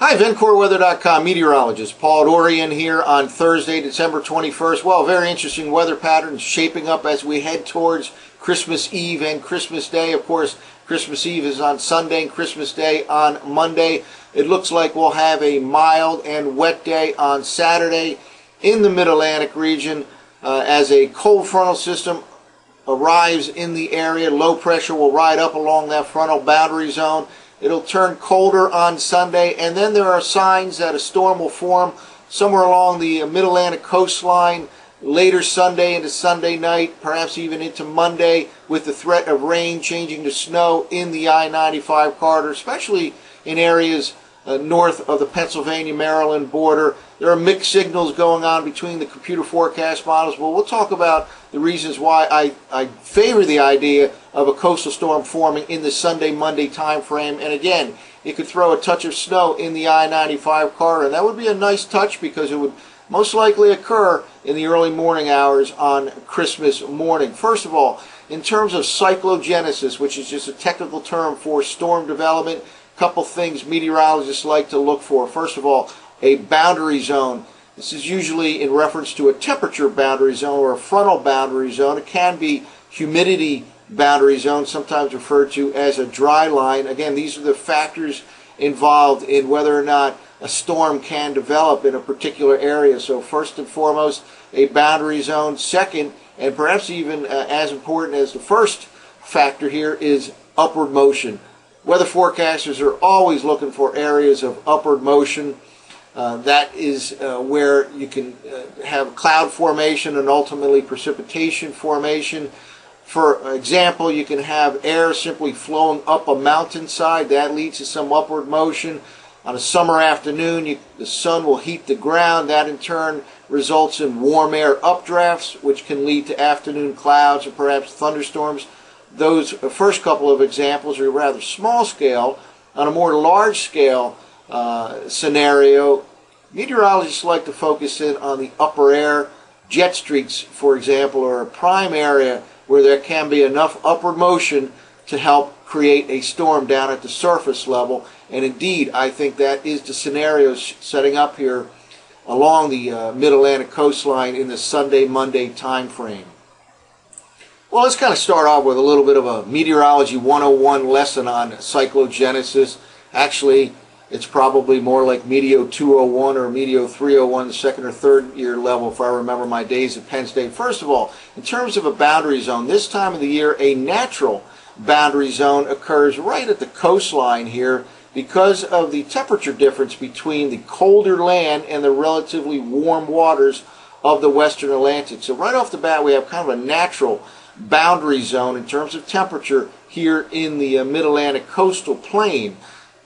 Hi, VencoreWeather.com meteorologist Paul Dorian here on Thursday, December 21st. Well, very interesting weather patterns shaping up as we head towards Christmas Eve and Christmas Day. Of course, Christmas Eve is on Sunday and Christmas Day on Monday. It looks like we'll have a mild and wet day on Saturday in the Mid-Atlantic region uh, as a cold frontal system arrives in the area. Low pressure will ride up along that frontal boundary zone It'll turn colder on Sunday, and then there are signs that a storm will form somewhere along the Mid-Atlantic coastline later Sunday into Sunday night, perhaps even into Monday, with the threat of rain changing to snow in the I-95 corridor, especially in areas uh, north of the Pennsylvania-Maryland border. There are mixed signals going on between the computer forecast models, but we'll talk about the reasons why I, I favor the idea of a coastal storm forming in the Sunday-Monday time frame. And again, it could throw a touch of snow in the I-95 corridor, and that would be a nice touch because it would most likely occur in the early morning hours on Christmas morning. First of all, in terms of cyclogenesis, which is just a technical term for storm development, a couple things meteorologists like to look for. First of all, a boundary zone. This is usually in reference to a temperature boundary zone or a frontal boundary zone. It can be humidity boundary zone, sometimes referred to as a dry line. Again, these are the factors involved in whether or not a storm can develop in a particular area. So first and foremost, a boundary zone. Second, and perhaps even uh, as important as the first factor here, is upward motion. Weather forecasters are always looking for areas of upward motion. Uh, that is uh, where you can uh, have cloud formation and ultimately precipitation formation. For example, you can have air simply flowing up a mountainside. That leads to some upward motion. On a summer afternoon, you, the sun will heat the ground. That in turn results in warm air updrafts, which can lead to afternoon clouds or perhaps thunderstorms those first couple of examples are rather small scale. On a more large scale uh, scenario, meteorologists like to focus in on the upper air. Jet streaks, for example, are a prime area where there can be enough upward motion to help create a storm down at the surface level. And indeed, I think that is the scenario setting up here along the uh, mid-Atlantic coastline in the Sunday-Monday time frame. Well, let's kind of start off with a little bit of a meteorology 101 lesson on cyclogenesis. Actually, it's probably more like Meteo 201 or Meteo 301, the second or third year level, if I remember my days at Penn State. First of all, in terms of a boundary zone, this time of the year, a natural boundary zone occurs right at the coastline here because of the temperature difference between the colder land and the relatively warm waters of the western Atlantic. So right off the bat, we have kind of a natural boundary zone in terms of temperature here in the uh, mid-Atlantic coastal plain.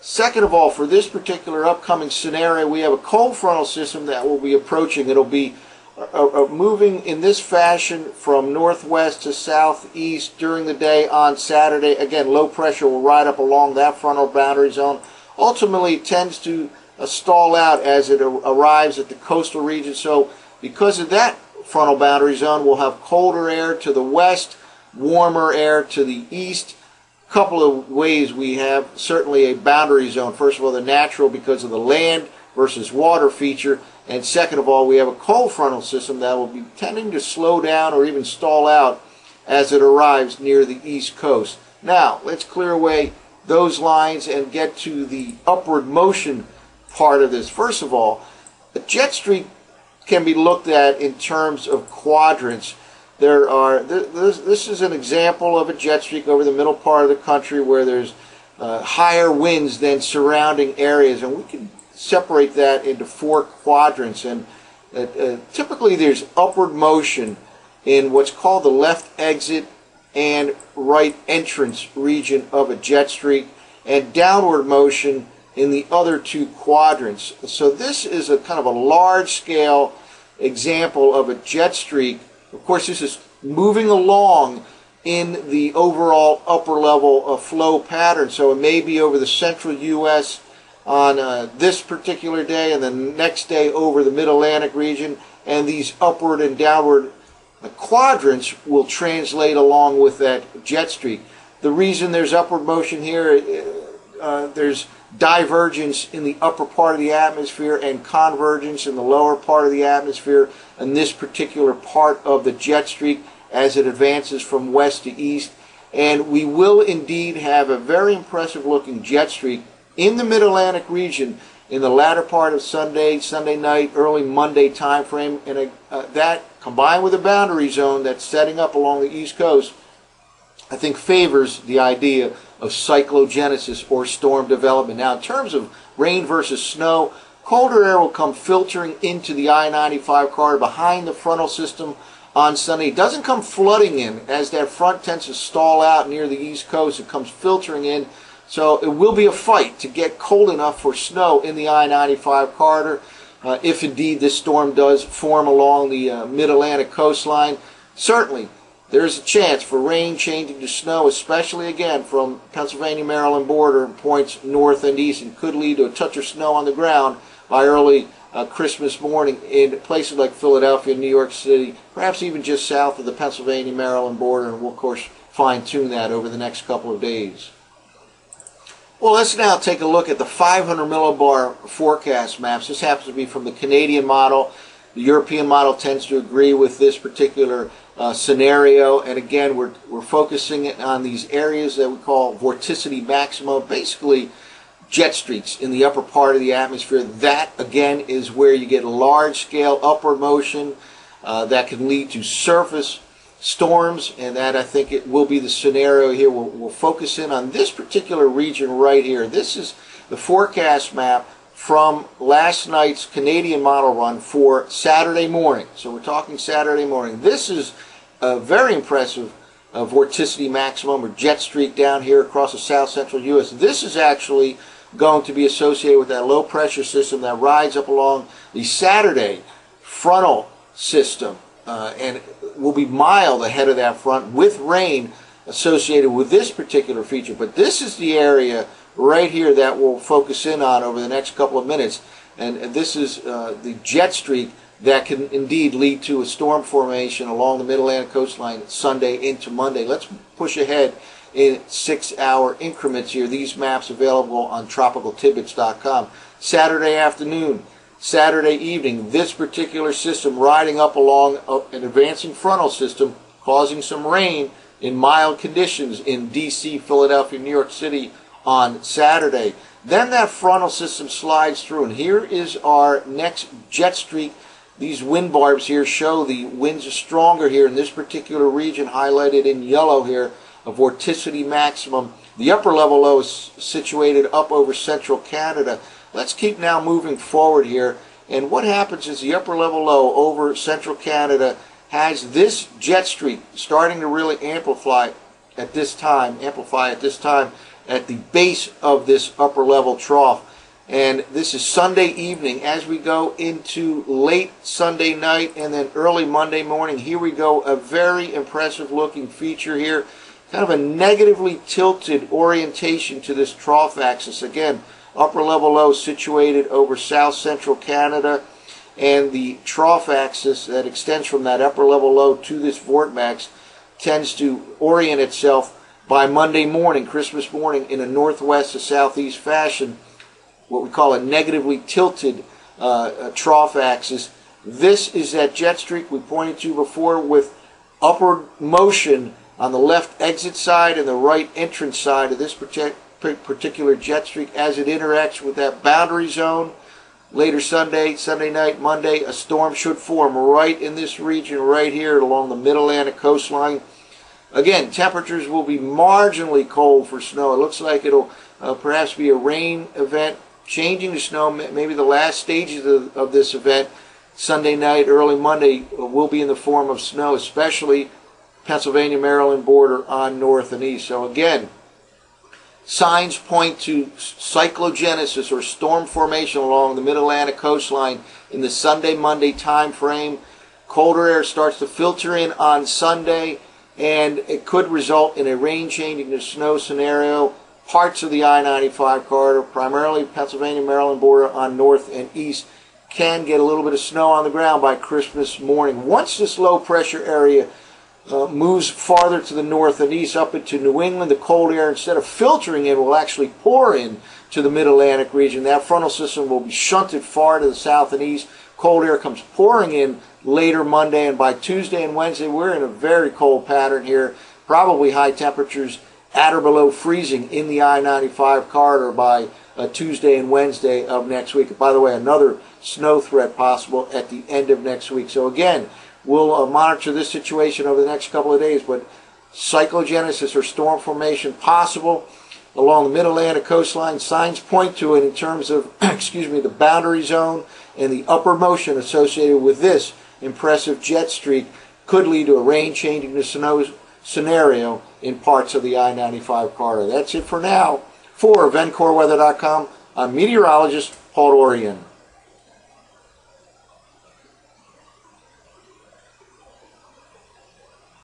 Second of all, for this particular upcoming scenario, we have a cold frontal system that will be approaching. It'll be uh, uh, moving in this fashion from northwest to southeast during the day on Saturday. Again, low pressure will ride up along that frontal boundary zone. Ultimately, it tends to uh, stall out as it arrives at the coastal region. So because of that frontal boundary zone. We'll have colder air to the west, warmer air to the east. Couple of ways we have certainly a boundary zone. First of all, the natural because of the land versus water feature. And second of all, we have a cold frontal system that will be tending to slow down or even stall out as it arrives near the east coast. Now, let's clear away those lines and get to the upward motion part of this. First of all, a jet stream can be looked at in terms of quadrants. There are this, this is an example of a jet streak over the middle part of the country where there's uh, higher winds than surrounding areas, and we can separate that into four quadrants. And uh, uh, typically, there's upward motion in what's called the left exit and right entrance region of a jet streak, and downward motion in the other two quadrants. So this is a kind of a large scale example of a jet streak. Of course, this is moving along in the overall upper level of flow pattern. So it may be over the central U.S. on uh, this particular day and the next day over the mid-Atlantic region. And these upward and downward quadrants will translate along with that jet streak. The reason there's upward motion here, uh, there's divergence in the upper part of the atmosphere and convergence in the lower part of the atmosphere in this particular part of the jet streak as it advances from west to east. And we will indeed have a very impressive looking jet streak in the mid-Atlantic region in the latter part of Sunday, Sunday night, early Monday time frame. And uh, that combined with a boundary zone that's setting up along the east coast, I think favors the idea of cyclogenesis or storm development. Now, in terms of rain versus snow, colder air will come filtering into the I-95 corridor behind the frontal system on Sunday. It doesn't come flooding in as that front tends to stall out near the east coast. It comes filtering in. So it will be a fight to get cold enough for snow in the I-95 corridor. Uh, if indeed this storm does form along the uh, mid-Atlantic coastline, certainly there's a chance for rain changing to snow, especially again from Pennsylvania-Maryland border and points north and east, and could lead to a touch of snow on the ground by early uh, Christmas morning in places like Philadelphia, New York City, perhaps even just south of the Pennsylvania-Maryland border, and we'll of course fine-tune that over the next couple of days. Well, let's now take a look at the 500 millibar forecast maps. This happens to be from the Canadian model. The European model tends to agree with this particular uh, scenario. And again, we're, we're focusing it on these areas that we call vorticity maxima, basically jet streaks in the upper part of the atmosphere. That, again, is where you get large scale upward motion uh, that can lead to surface storms. And that, I think, it will be the scenario here. We'll, we'll focus in on this particular region right here. This is the forecast map from last night's Canadian model run for Saturday morning. So we're talking Saturday morning. This is a very impressive uh, vorticity maximum or jet streak down here across the south central U.S. This is actually going to be associated with that low pressure system that rides up along the Saturday frontal system uh, and will be mild ahead of that front with rain associated with this particular feature. But this is the area right here that we'll focus in on over the next couple of minutes. And this is uh, the jet streak that can indeed lead to a storm formation along the Mid-Atlantic coastline Sunday into Monday. Let's push ahead in six-hour increments here. These maps available on tropicaltidbits.com. Saturday afternoon, Saturday evening, this particular system riding up along an advancing frontal system, causing some rain in mild conditions in D.C., Philadelphia, New York City, on Saturday. Then that frontal system slides through, and here is our next jet streak. These wind barbs here show the winds are stronger here in this particular region, highlighted in yellow here, a vorticity maximum. The upper level low is situated up over central Canada. Let's keep now moving forward here. And what happens is the upper level low over central Canada has this jet streak starting to really amplify at this time, amplify at this time at the base of this upper level trough. And this is Sunday evening as we go into late Sunday night and then early Monday morning. Here we go, a very impressive looking feature here. Kind of a negatively tilted orientation to this trough axis. Again, upper level low situated over south central Canada and the trough axis that extends from that upper level low to this vortex tends to orient itself by Monday morning, Christmas morning, in a northwest to southeast fashion, what we call a negatively tilted uh, trough axis. This is that jet streak we pointed to before with upward motion on the left exit side and the right entrance side of this particular jet streak as it interacts with that boundary zone. Later Sunday, Sunday night, Monday, a storm should form right in this region right here along the mid-Atlantic coastline. Again, temperatures will be marginally cold for snow. It looks like it'll uh, perhaps be a rain event, changing to snow. Maybe the last stages of, of this event, Sunday night, early Monday, uh, will be in the form of snow, especially Pennsylvania Maryland border on north and east. So again, signs point to cyclogenesis or storm formation along the mid-Atlantic coastline in the Sunday Monday time frame. Colder air starts to filter in on Sunday and it could result in a rain changing to snow scenario. Parts of the I-95 corridor, primarily Pennsylvania Maryland border on north and east, can get a little bit of snow on the ground by Christmas morning. Once this low pressure area uh, moves farther to the north and east up into New England, the cold air, instead of filtering in, will actually pour in to the mid-Atlantic region. That frontal system will be shunted far to the south and east. Cold air comes pouring in later Monday, and by Tuesday and Wednesday, we're in a very cold pattern here. Probably high temperatures at or below freezing in the I-95 corridor by uh, Tuesday and Wednesday of next week. By the way, another snow threat possible at the end of next week. So again, we'll uh, monitor this situation over the next couple of days, but cyclogenesis or storm formation possible along the mid-Atlantic coastline. Signs point to it in terms of, excuse me, the boundary zone and the upper motion associated with this impressive jet streak could lead to a rain changing snow scenario in parts of the I-95 corridor. That's it for now. For VencoreWeather.com, I'm meteorologist Paul Dorian.